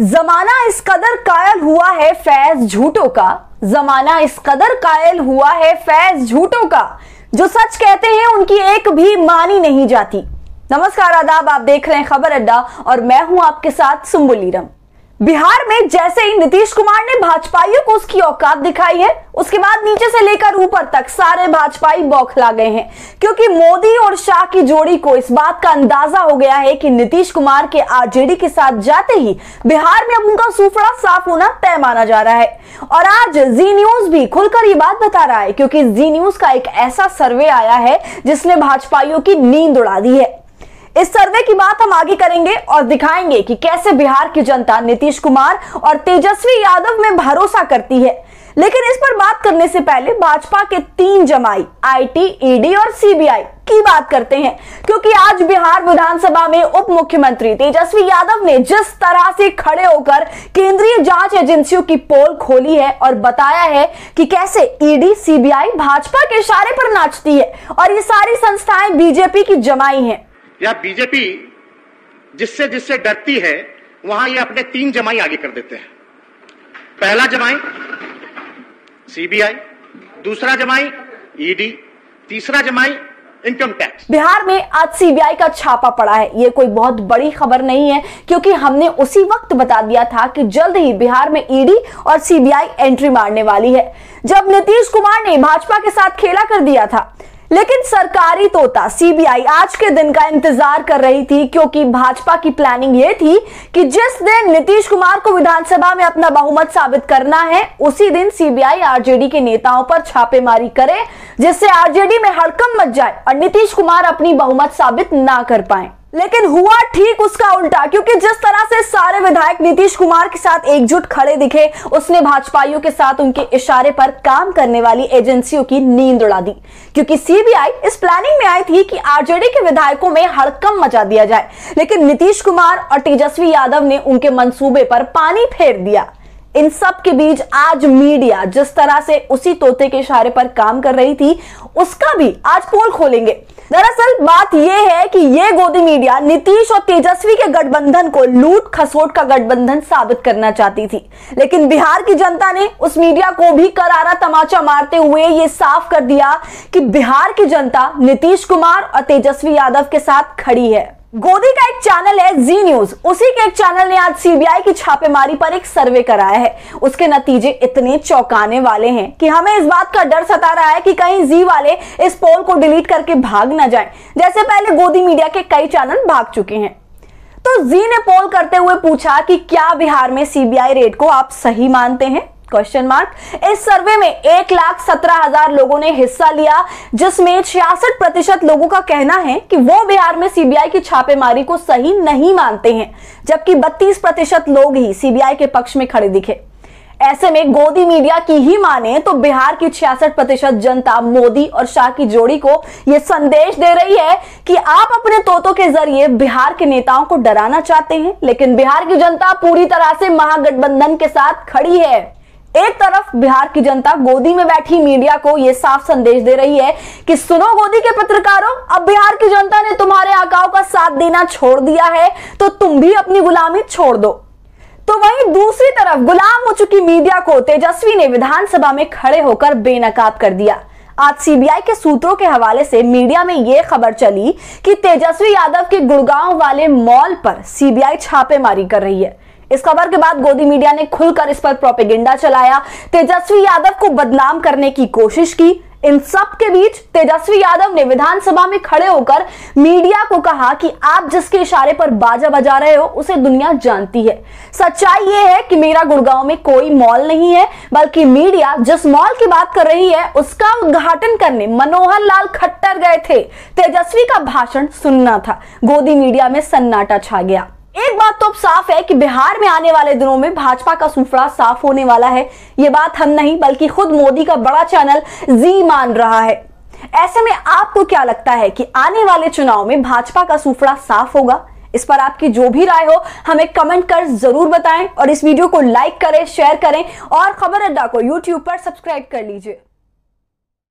जमाना इस कदर कायल हुआ है फैज झूठों का। जमाना इस कदर कायल हुआ है फैज झूठों का, जो सच कहते हैं उनकी एक भी मानी नहीं जाती। नमस्कार, आदाब, आप देख रहे हैं खबर अड्डा और मैं हूँ आपके साथ सुम्बुलीरम बिहार में जैसे ही नीतीश कुमार ने भाजपाइयों को उसकी औकात दिखाई है, उसके बाद नीचे से लेकर ऊपर तक सारे भाजपाई बौखला गए हैं। क्योंकि मोदी और शाह की जोड़ी को इस बात का अंदाज़ा हो गया है कि नीतीश कुमार के आरजेडी के साथ जाते ही बिहार में अब उनका सूफड़ा साफ़ होना तय माना जा रहा है। और आज जी न्यूज़ भी खुलकर ये बात बता रहा है, क्योंकि जी न्यूज़ का एक ऐसा सर्वे आया है जिसने भाजपाइयों की नींद उड़ा दी है। इस सर्वे की बात हम आगे करेंगे और दिखाएँगे कि कैसे बिहार की जनता नीतीश कुमार और तेजस्वी यादव में भरोसा करती है। लेकिन इस पर बात करने से पहले भाजपा के तीन जमाई आईटी, ईडी और सीबीआई की बात करते हैं। क्योंकि आज बिहार विधानसभा में उप मुख्यमंत्री तेजस्वी यादव ने जिस तरह से खड़े होकर केंद्रीय जाँच एजेंसियों की पोल खोली है और बताया है कि कैसे ईडी, सीबीआई भाजपा के इशारे पर नाचती है और ये सारी संस्थाएँ बीजेपी की जमाई हैं। या बीजेपी जिससे जिससे डरती है, वहाँ ये अपने तीन जमाई आगे कर देते हैं। पहला जमाई सीबीआई, दूसरा जमाई ईडी, तीसरा जमाई इनकम टैक्स। बिहार में आज सीबीआई का छापा पड़ा है। ये कोई बहुत बड़ी खबर नहीं है, क्योंकि हमने उसी वक्त बता दिया था कि जल्द ही बिहार में ईडी और सीबीआई एंट्री मारने वाली है। जब नीतीश कुमार ने भाजपा के साथ खेला कर दिया था लेकिन सरकारी तोता सीबीआई आज के दिन का इंतज़ार कर रही थी, क्योंकि भाजपा की प्लानिंग ये थी कि जिस दिन नीतीश कुमार को विधानसभा में अपना बहुमत साबित करना है, उसी दिन सीबीआई आरजेडी के नेताओं पर छापेमारी करे, जिससे आरजेडी में हड़कम मच जाए और नीतीश कुमार अपनी बहुमत साबित ना कर पाए। लेकिन हुआ ठीक उसका उल्टा, क्योंकि जिस तरह से सारे विधायक नीतीश कुमार के साथ एकजुट खड़े दिखे, उसने भाजपाइयों के साथ उनके इशारे पर काम करने वाली एजेंसियों की नींद उड़ा दी। क्योंकि सीबीआई इस प्लानिंग में आई थी कि आरजेडी के विधायकों में हड़कम मचा दिया जाए, लेकिन नीतीश कुमार और तेजस्वी यादव ने उनके मंसूबे पर पानी फेर दिया। इन सब के बीच आज मीडिया जिस तरह से उसी तोते के इशारे पर काम कर रही थी, उसका भी आज पोल खोलेंगे। दरअसल बात यह है कि ये गोदी मीडिया नीतीश और तेजस्वी के गठबंधन को लूट खसोट का गठबंधन साबित करना चाहती थी। लेकिन बिहार की जनता ने उस मीडिया को भी करारा तमाचा मारते हुए ये साफ़ कर दिया कि बिहार की जनता नीतीश कुमार और तेजस्वी यादव के साथ खड़ी है। गोदी का एक चैनल है जी न्यूज़। उसी के एक चैनल ने आज सीबीआई की छापेमारी पर एक सर्वे कराया है। उसके नतीजे इतने चौंकाने वाले हैं कि हमें इस बात का डर सता रहा है कि कहीं जी वाले इस पोल को डिलीट करके भाग ना जाएँ। जैसे पहले गोदी मीडिया के कई चैनल भाग चुके हैं। तो जी ने पोल करते हुए पूछा कि क्या बिहार में सीबीआई रेड को आप सही मानते हैं? क्वेश्चन मार्क इस सर्वे में एक लाख सत्रह हज़ार लोगों ने हिस्सा लिया, जिसमें छियासठ प्रतिशत लोगों का कहना है कि वो बिहार में सीबीआई की छापेमारी को सही नहीं मानते हैं, जबकि बत्तीस प्रतिशत लोग ही सीबीआई के पक्ष में खड़े दिखे। ऐसे में गोदी मीडिया की ही माने तो बिहार की छियासठ प्रतिशत जनता मोदी और शाह की जोड़ी को यह संदेश दे रही है कि आप अपने तोतों के ज़रिए बिहार के नेताओं को डराना चाहते हैं, लेकिन बिहार की जनता पूरी तरह से महागठबंधन के साथ खड़ी है। एक तरफ़ बिहार की जनता गोदी में बैठी मीडिया को यह साफ़ संदेश दे रही है कि सुनो गोदी के पत्रकारों, अब बिहार की जनता ने तुम्हारे आकाओं का साथ देना छोड़ दिया है तो तुम भी अपनी गुलामी छोड़ दो। तो वहीं दूसरी तरफ़ गुलाम हो चुकी मीडिया को तेजस्वी ने विधानसभा में खड़े होकर बेनकाब कर दिया। आज सीबीआई के सूत्रों के हवाले से मीडिया में यह खबर चली कि तेजस्वी यादव के गुड़गांव वाले मॉल पर सीबीआई छापेमारी कर रही है। इस खबर के बाद गोदी मीडिया ने खुलकर इस पर प्रोपेगेंडा चलाया। तेजस्वी यादव को बदनाम करने की कोशिश की। इन सब के बीच तेजस्वी यादव ने विधानसभा में खड़े होकर मीडिया को कहा कि आप जिसके इशारे पर बाजा बजा रहे हो, उसे दुनिया जानती है। सच्चाई यह है कि मेरा गुड़गांव में कोई मॉल नहीं है, बल्कि मीडिया जिस मॉल की बात कर रही है, उसका उद्घाटन करने मनोहर लाल खट्टर गए थे। तेजस्वी का भाषण सुनना था। गोदी मीडिया में सन्नाटा छा गया। एक बात तो अब साफ़ है कि बिहार में आने वाले दिनों में भाजपा का सुफड़ा साफ़ होने वाला है। ये बात हम नहीं, बल्कि खुद मोदी का बड़ा चैनल जी मान रहा है। ऐसे में आपको क्या लगता है कि आने वाले चुनाव में भाजपा का सुफड़ा साफ़ होगा? इस पर आपकी जो भी राय हो, हमें कमेंट कर ज़रूर बताएँ और इस वीडियो को लाइक करें, शेयर करें और खबर अड्डा को यूट्यूब पर सब्सक्राइब कर लीजिए।